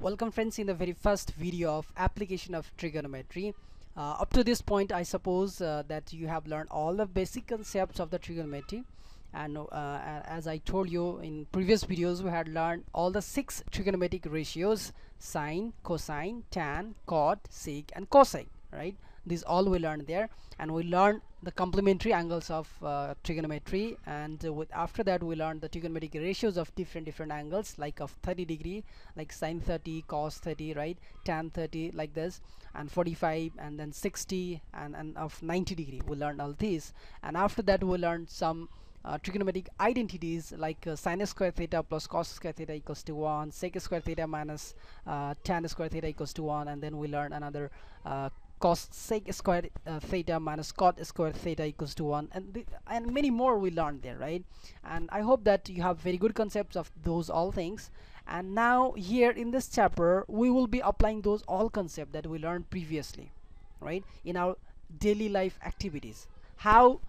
Welcome friends in the very first video of application of trigonometry. Uh, up to this point I suppose uh, that you have learned all the basic concepts of the trigonometry and uh, as I told you in previous videos we had learned all the six trigonometric ratios sine, cosine, tan, cot, sec and cosec right these all we learned there. And we learned the complementary angles of uh, trigonometry. And uh, with after that we learned the trigonometric ratios of different different angles like of 30 degree like sine 30 cos 30 right? Tan 30 like this. And 45 and then 60 and, and of 90 degree. We learned all these. And after that we learned some uh, trigonometric identities like uh, sine square theta plus cos square theta equals to 1 sec square theta minus uh, tan square theta equals to 1 and then we learn another uh, cosec square uh, theta minus cot square theta equals to 1 and and many more we learned there right? And I hope that you have very good concepts of those all things. And now here in this chapter we will be applying those all concepts that we learned previously right in our daily life activities. How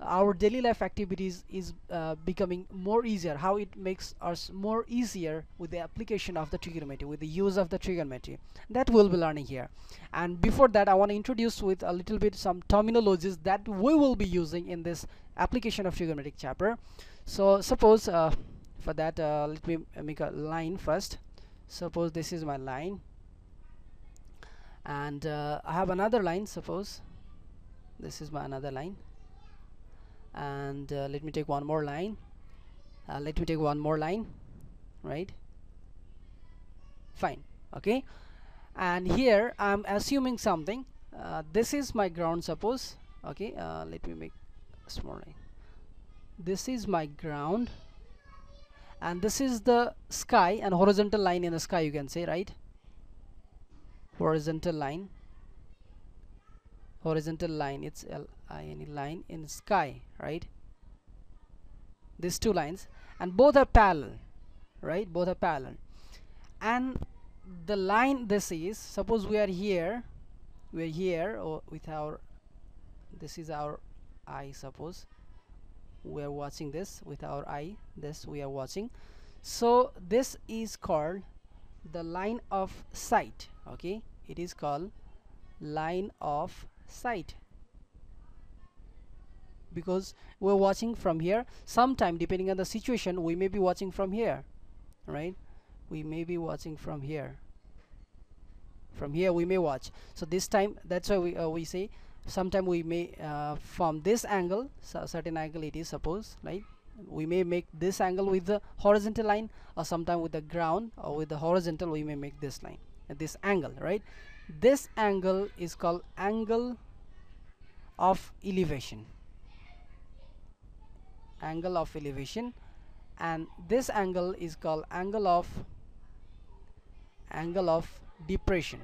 our daily life activities is uh, becoming more easier. How it makes us more easier with the application of the trigonometry with the use of the trigonometry. That we'll be learning here. And before that I want to introduce with a little bit some terminologies that we will be using in this application of trigonometric chapter. So suppose uh, for that uh, let me make a line first. Suppose this is my line. And uh, I have another line suppose. This is my another line and uh, let me take one more line. Uh, let me take one more line right? Fine okay? And here I'm assuming something. Uh, this is my ground suppose okay? Uh, let me make a small line. This is my ground and this is the sky and horizontal line in the sky you can say right? Horizontal line horizontal line it's L I N E line in sky right? These two lines and both are parallel right? Both are parallel. And the line this is suppose we are here we are here or with our this is our eye suppose. We are watching this with our eye this we are watching. So this is called the line of sight okay? It is called line of sight because we're watching from here. Sometime depending on the situation we may be watching from here right? We may be watching from here. From here we may watch. So this time that's why we uh, we say sometime we may uh, from this angle so certain angle it is suppose right? We may make this angle with the horizontal line or sometime with the ground or with the horizontal we may make this line At this angle right this angle is called angle of elevation. Angle of elevation. And this angle is called angle of angle of depression.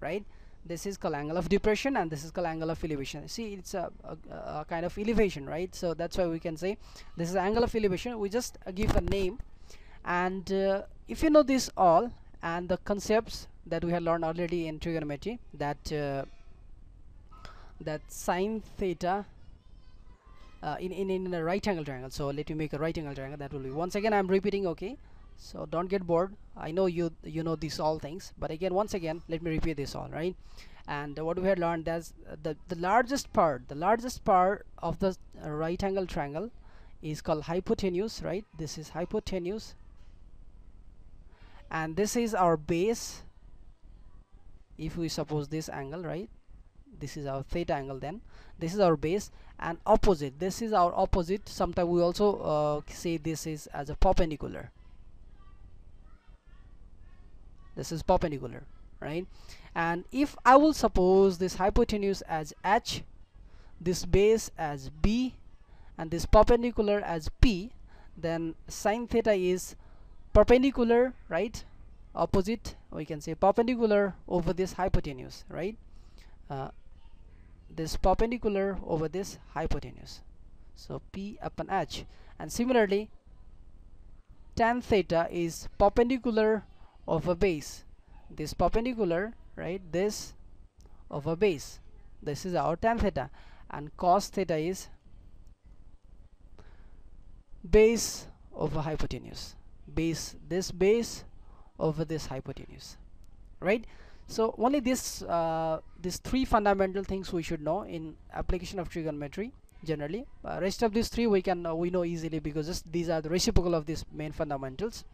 Right? This is called angle of depression and this is called angle of elevation. See it's a, a, a kind of elevation right? So that's why we can say this is angle of elevation. We just uh, give a name and uh, if you know this all and the concepts that we have learned already in trigonometry that uh, that sine theta uh, in, in in a right angle triangle. So let me make a right angle triangle. That will be once again I'm repeating okay? So don't get bored. I know you you know these all things. But again once again let me repeat this all right? And what we had learned that's uh, the the largest part the largest part of the uh, right angle triangle is called hypotenuse right? This is hypotenuse and this is our base. If we suppose this angle right? This is our theta angle then. This is our base and opposite. This is our opposite. Sometimes we also uh, say this is as a perpendicular. This is perpendicular right? And if I will suppose this hypotenuse as h this base as b and this perpendicular as p then sine theta is perpendicular right? Opposite we can say perpendicular over this hypotenuse right? Uh, this perpendicular over this hypotenuse. So p upon h. And similarly tan theta is perpendicular of a base. This perpendicular right? This of a base. This is our tan theta. And cos theta is base over hypotenuse base this base over this hypotenuse right? So only this uh, these three fundamental things we should know in application of trigonometry generally. Uh, rest of these three we can uh, we know easily because this, these are the reciprocal of these main fundamentals.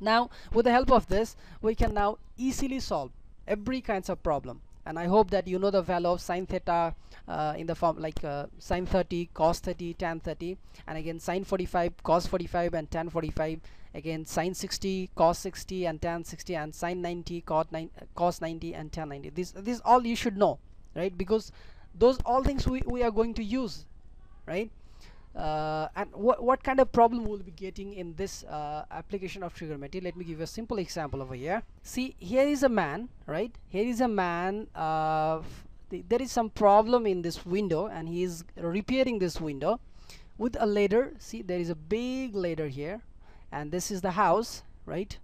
Now with the help of this we can now easily solve every kinds of problem. And I hope that you know the value of sine theta uh, in the form like uh, sine 30 cos 30 tan 30 and again sine 45 cos 45 and tan 45 again sine 60 cos 60 and tan 60 and sine 90 cos 90, cos 90 and tan 90 this this all you should know right? Because those all things we, we are going to use right? Uh, and what, what kind of problem we'll be getting in this uh, application of trigonometry? Let me give you a simple example over here. See here is a man right? Here is a man uh, th there is some problem in this window and he is repairing this window with a ladder. See there is a big ladder here and this is the house right?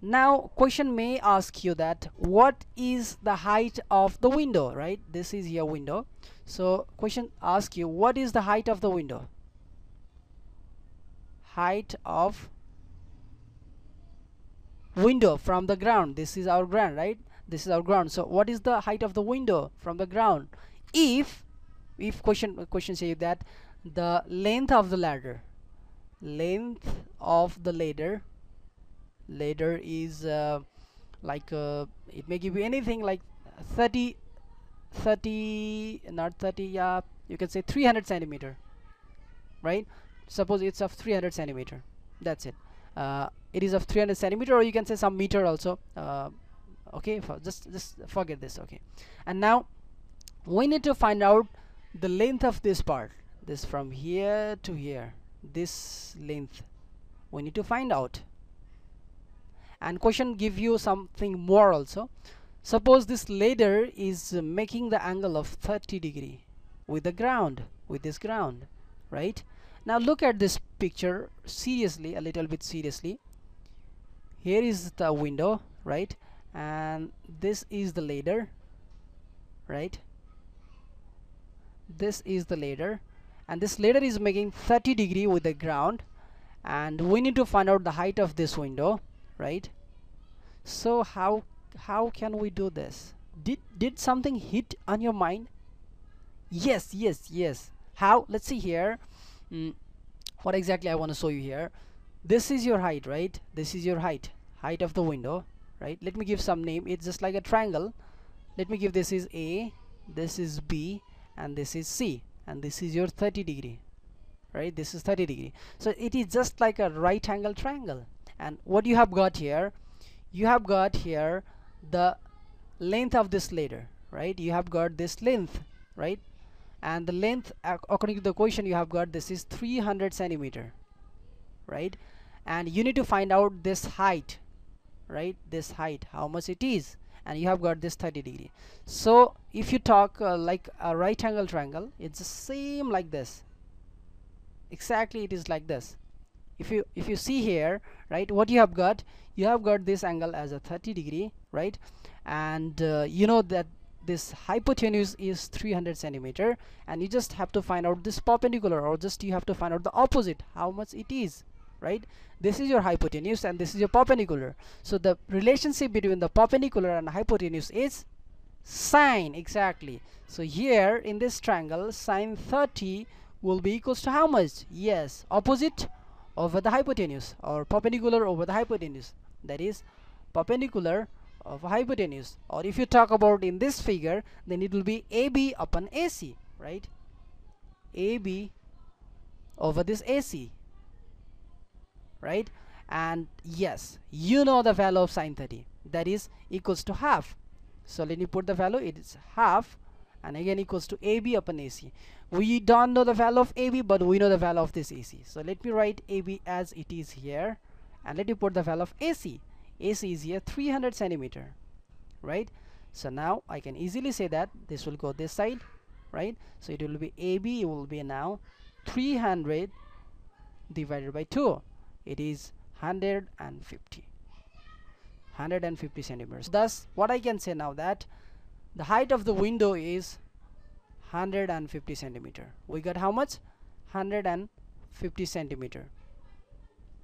Now question may ask you that what is the height of the window right? This is your window. So question ask you what is the height of the window? Height of window from the ground. This is our ground right? This is our ground. So what is the height of the window from the ground? If if question question say that the length of the ladder length of the ladder. Ladder is uh, like uh, it may give you anything like 30 30 not 30 yeah you can say 300 centimeter right? Suppose it's of 300 centimeter. That's it. Uh, it is of 300 centimeter or you can say some meter also. Uh, okay for just just forget this okay. And now we need to find out the length of this part. This from here to here this length. We need to find out. And question give you something more also. Suppose this ladder is making the angle of 30 degree with the ground with this ground right? Now look at this picture seriously a little bit seriously. Here is the window right? And this is the ladder right? This is the ladder and this ladder is making 30 degree with the ground. And we need to find out the height of this window right? So how how can we do this? Did did something hit on your mind? Yes yes yes. How let's see here. Mm, what exactly I want to show you here. This is your height right? This is your height. Height of the window right? Let me give some name. It's just like a triangle. Let me give this is A this is B and this is C and this is your 30 degree right? This is 30 degree. So it is just like a right angle triangle. And what you have got here you have got here the length of this ladder right? You have got this length right? And the length according to the question you have got this is 300 centimeter right? And you need to find out this height right? This height how much it is and you have got this 30 degree. So if you talk uh, like a right angle triangle it's the same like this. Exactly it is like this. If you if you see here right what you have got you have got this angle as a 30 degree right? And uh, you know that this hypotenuse is 300 centimeter and you just have to find out this perpendicular or just you have to find out the opposite how much it is right? This is your hypotenuse and this is your perpendicular. So the relationship between the perpendicular and hypotenuse is sine exactly. So here in this triangle sine 30 will be equals to how much? Yes opposite over the hypotenuse or perpendicular over the hypotenuse. That is perpendicular of hypotenuse. Or if you talk about in this figure then it will be AB upon AC right? AB over this AC right? And yes you know the value of sine 30 that is equals to half. So let me put the value it is half and again equals to AB upon AC we don't know the value of AB but we know the value of this AC so let me write AB as it is here and let me put the value of AC AC is here 300 centimeter right? So now I can easily say that this will go this side right? So it will be AB will be now 300 divided by 2 it is 150 150 centimeters. Thus what I can say now that the height of the window is 150 centimeter. We got how much? 150 centimeter.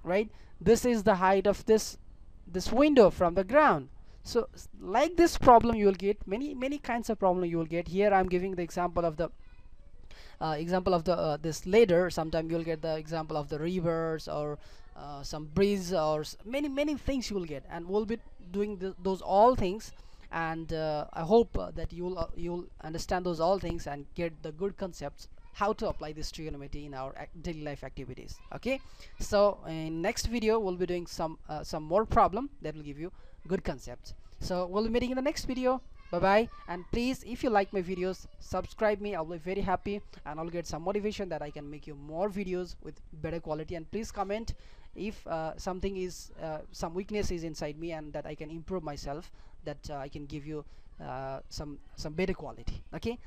Right? This is the height of this this window from the ground. So like this problem you will get many many kinds of problem you will get. Here I'm giving the example of the uh, example of the uh, this ladder sometime you'll get the example of the rivers or uh, some breeze or many many things you will get. And we'll be doing th those all things. And uh, I hope uh, that you'll uh, you'll understand those all things and get the good concepts how to apply this trigonometry in our daily life activities. Okay? So in next video we'll be doing some some more problem that will give you good concepts. So we'll be meeting in the next video bye bye and please if you like my videos subscribe me. I'll be very happy. And i'll get some motivation that i can make you more videos with better quality. And please comment if uh, something is uh, some weakness is inside me and that i can improve myself that uh, i can give you uh, some some better quality. Okay